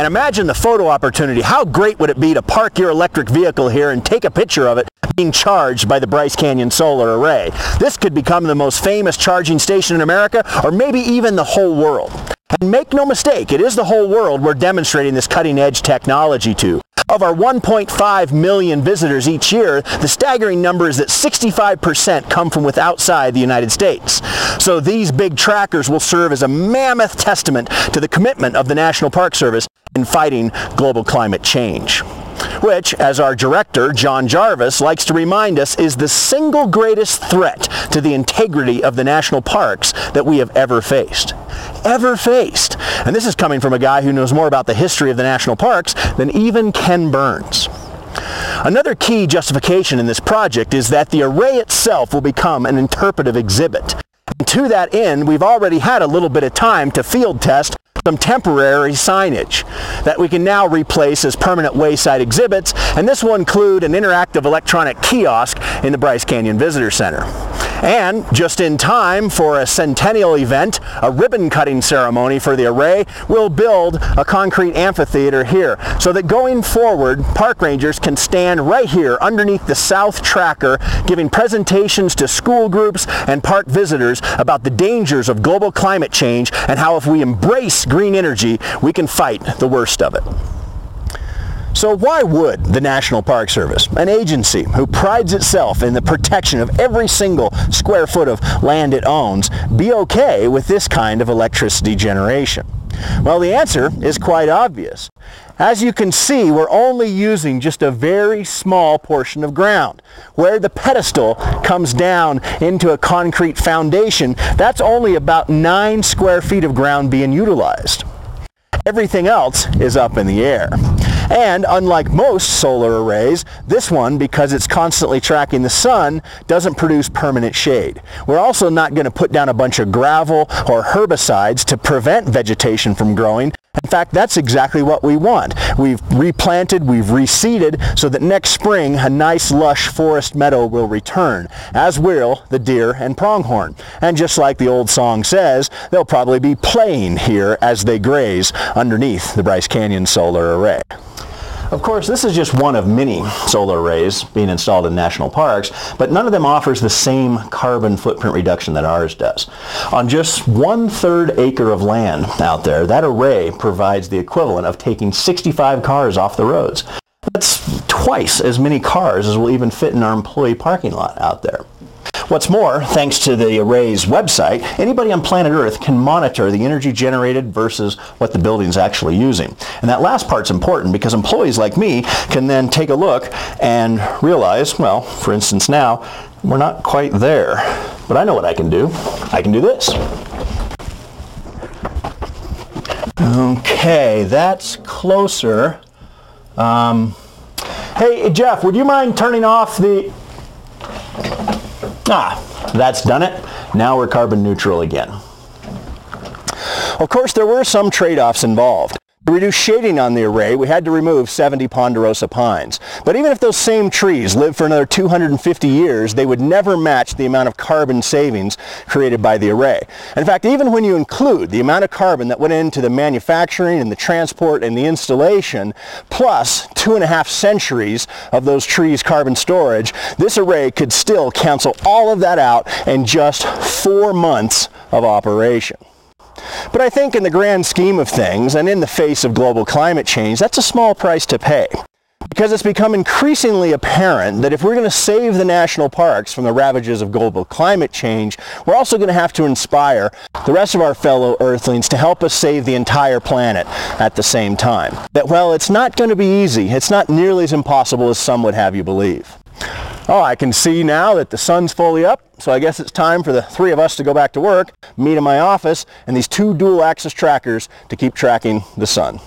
And imagine the photo opportunity. How great would it be to park your electric vehicle here and take a picture of it being charged by the Bryce Canyon Solar Array? This could become the most famous charging station in America or maybe even the whole world. And make no mistake, it is the whole world we're demonstrating this cutting edge technology to. Of our 1.5 million visitors each year, the staggering number is that 65% come from outside the United States. So these big trackers will serve as a mammoth testament to the commitment of the National Park Service in fighting global climate change which, as our director, John Jarvis, likes to remind us, is the single greatest threat to the integrity of the national parks that we have ever faced. Ever faced. And this is coming from a guy who knows more about the history of the national parks than even Ken Burns. Another key justification in this project is that the array itself will become an interpretive exhibit. And to that end, we've already had a little bit of time to field test some temporary signage that we can now replace as permanent wayside exhibits, and this will include an interactive electronic kiosk in the Bryce Canyon Visitor Center. And just in time for a centennial event, a ribbon cutting ceremony for the array, we'll build a concrete amphitheater here so that going forward, park rangers can stand right here underneath the south tracker giving presentations to school groups and park visitors about the dangers of global climate change and how if we embrace green energy, we can fight the worst of it. So why would the National Park Service, an agency who prides itself in the protection of every single square foot of land it owns, be okay with this kind of electricity generation? Well, the answer is quite obvious. As you can see, we're only using just a very small portion of ground. Where the pedestal comes down into a concrete foundation, that's only about nine square feet of ground being utilized. Everything else is up in the air. And unlike most solar arrays, this one, because it's constantly tracking the sun, doesn't produce permanent shade. We're also not going to put down a bunch of gravel or herbicides to prevent vegetation from growing. In fact, that's exactly what we want. We've replanted, we've reseeded, so that next spring a nice lush forest meadow will return, as will the deer and pronghorn. And just like the old song says, they'll probably be playing here as they graze underneath the Bryce Canyon Solar Array. Of course, this is just one of many solar arrays being installed in national parks, but none of them offers the same carbon footprint reduction that ours does. On just one-third acre of land out there, that array provides the equivalent of taking 65 cars off the roads. That's twice as many cars as will even fit in our employee parking lot out there. What's more, thanks to the Array's website, anybody on planet Earth can monitor the energy generated versus what the building's actually using. And that last part's important because employees like me can then take a look and realize, well, for instance now, we're not quite there. But I know what I can do. I can do this. Okay, that's closer. Um, hey, Jeff, would you mind turning off the... Ah, that's done it. Now we're carbon neutral again. Of course, there were some trade-offs involved. To reduce shading on the array, we had to remove 70 ponderosa pines. But even if those same trees lived for another 250 years, they would never match the amount of carbon savings created by the array. In fact, even when you include the amount of carbon that went into the manufacturing and the transport and the installation, plus two and a half centuries of those trees' carbon storage, this array could still cancel all of that out in just four months of operation. But I think in the grand scheme of things, and in the face of global climate change, that's a small price to pay. Because it's become increasingly apparent that if we're going to save the national parks from the ravages of global climate change, we're also going to have to inspire the rest of our fellow earthlings to help us save the entire planet at the same time. That, well, it's not going to be easy. It's not nearly as impossible as some would have you believe. Oh, I can see now that the sun's fully up, so I guess it's time for the three of us to go back to work, meet in my office, and these two dual axis trackers to keep tracking the sun.